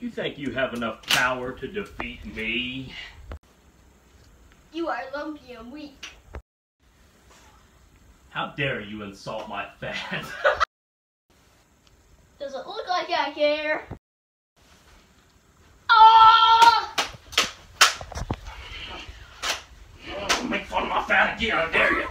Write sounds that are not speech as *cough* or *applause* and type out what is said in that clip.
You think you have enough power to defeat me? You are lumpy and weak. How dare you insult my fat? *laughs* Does it look like I care? Oh! Make fun of my fat again, I dare you!